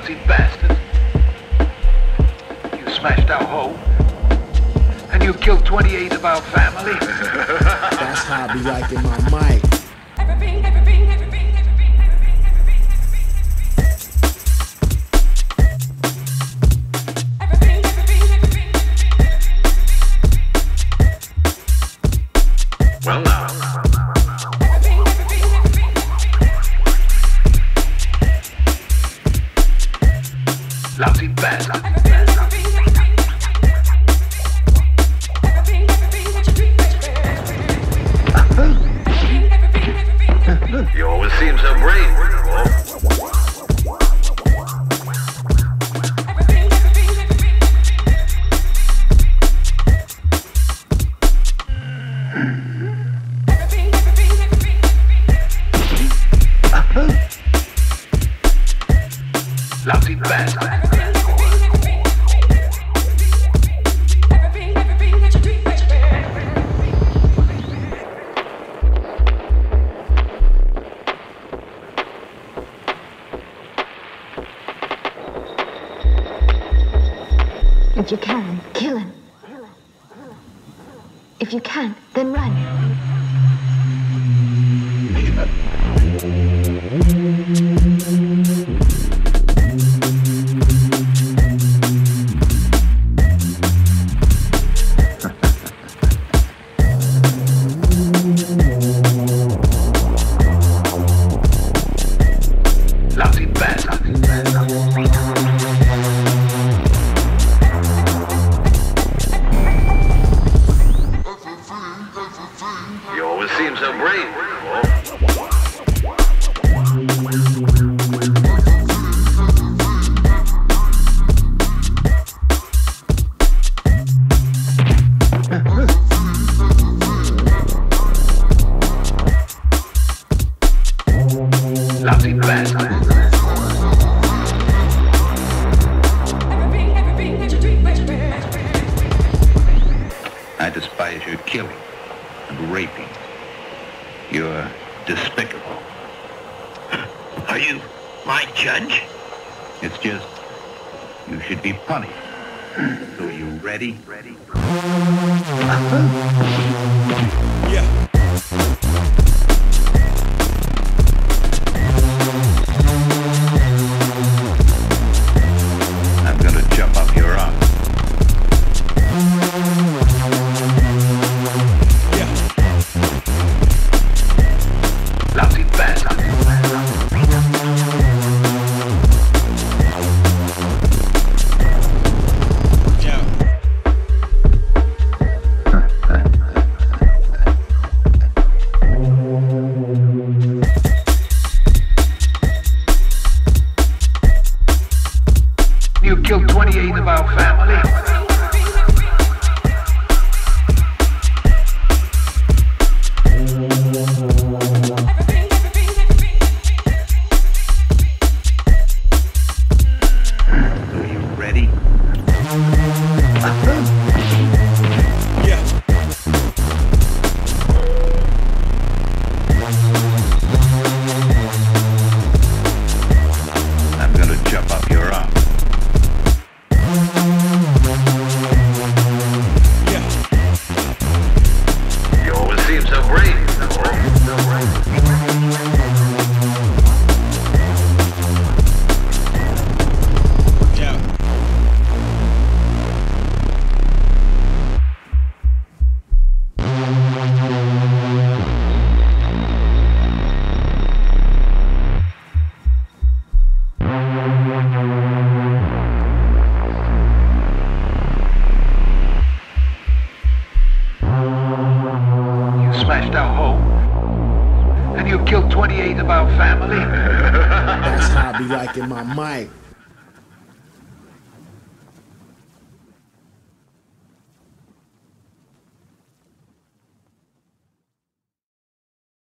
lousy bastard. You smashed our home. And you killed 28 of our family. That's how I be liking my mic. Everything, everything, everything, If you can, kill him. If you can't, then run. You always seem so brave. Lovely bad. I despise your killing and raping. You're despicable. Are you my judge? It's just you should be punished. So are you ready? Ready? You killed 28 of our family. You smashed our home. And you killed 28 of our family. That's how I be liking my mic.